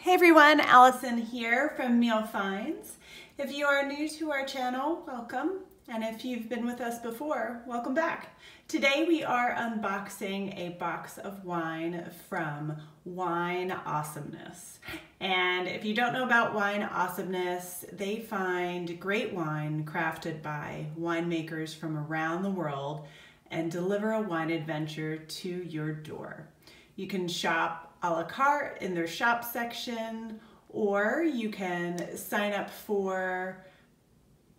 Hey everyone, Allison here from Meal Finds. If you are new to our channel, welcome. And if you've been with us before, welcome back. Today we are unboxing a box of wine from Wine Awesomeness. And if you don't know about Wine Awesomeness, they find great wine crafted by winemakers from around the world and deliver a wine adventure to your door. You can shop a la carte in their shop section, or you can sign up for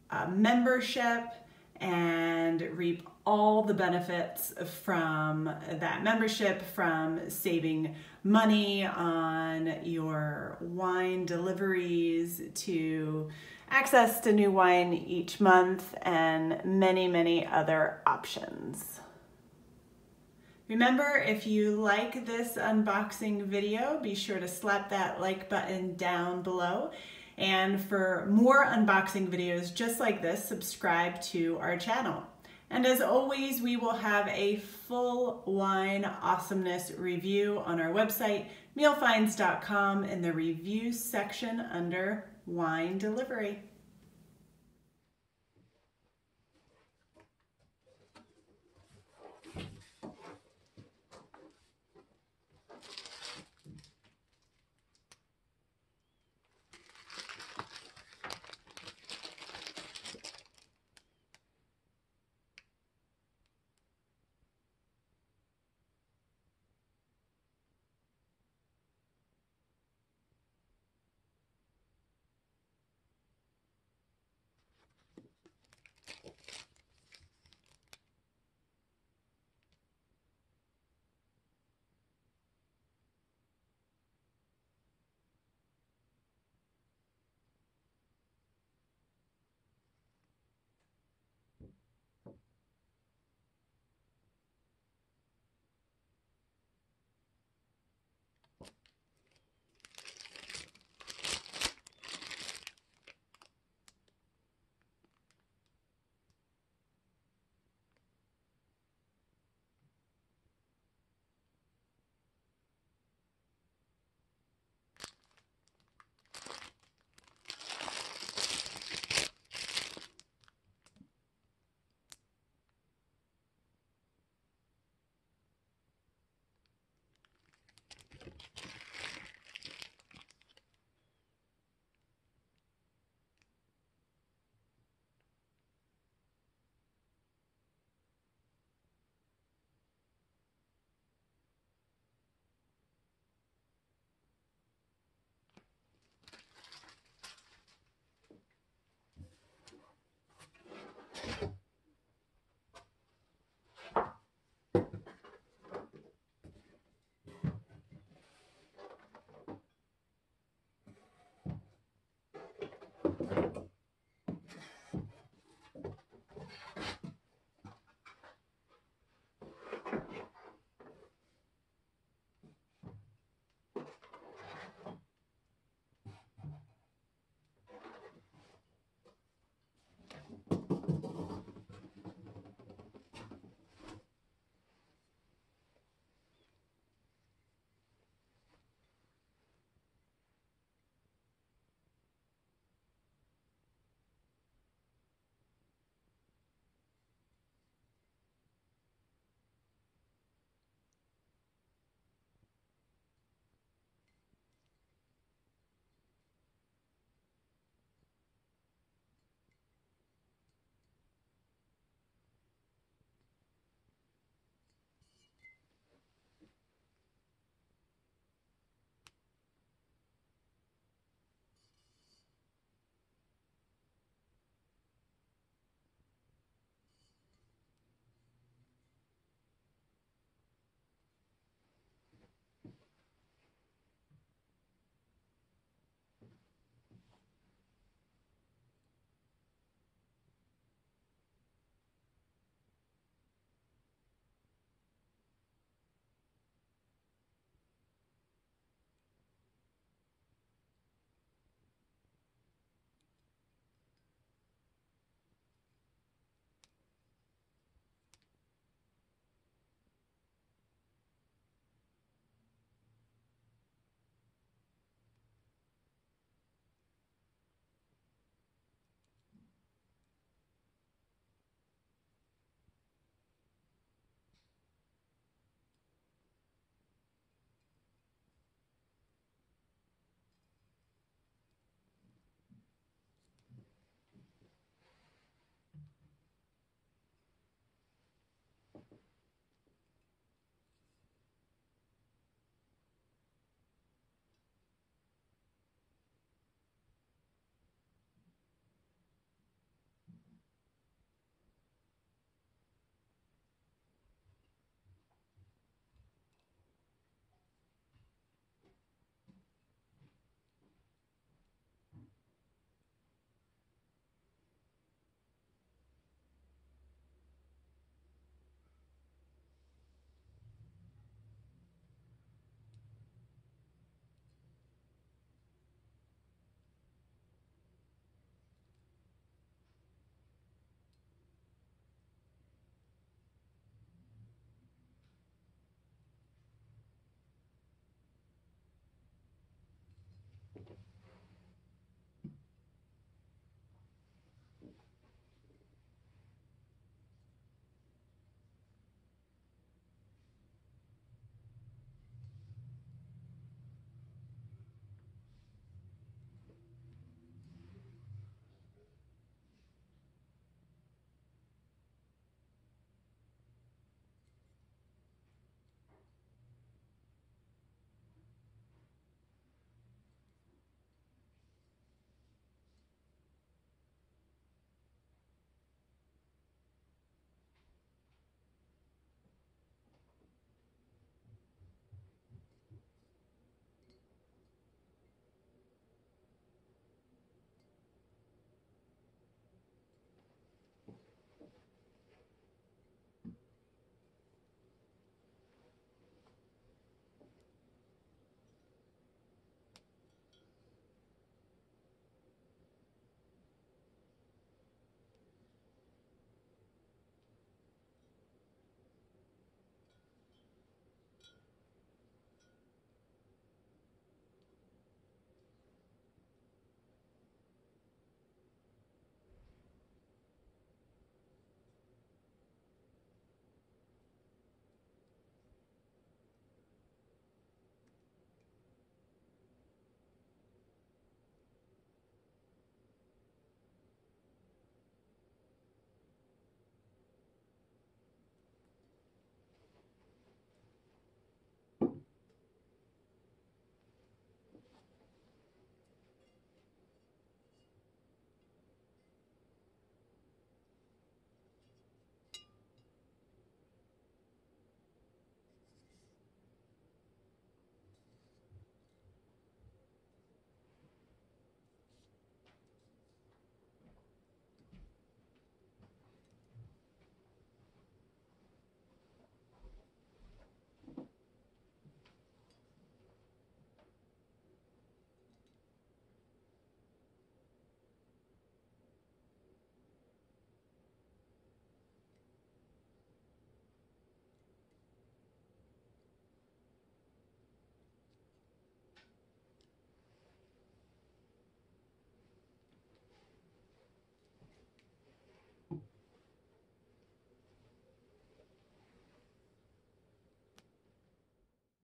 a membership and reap all the benefits from that membership from saving money on your wine deliveries to access to new wine each month and many, many other options. Remember, if you like this unboxing video, be sure to slap that like button down below. And for more unboxing videos just like this, subscribe to our channel. And as always, we will have a full wine awesomeness review on our website, mealfinds.com in the reviews section under wine delivery.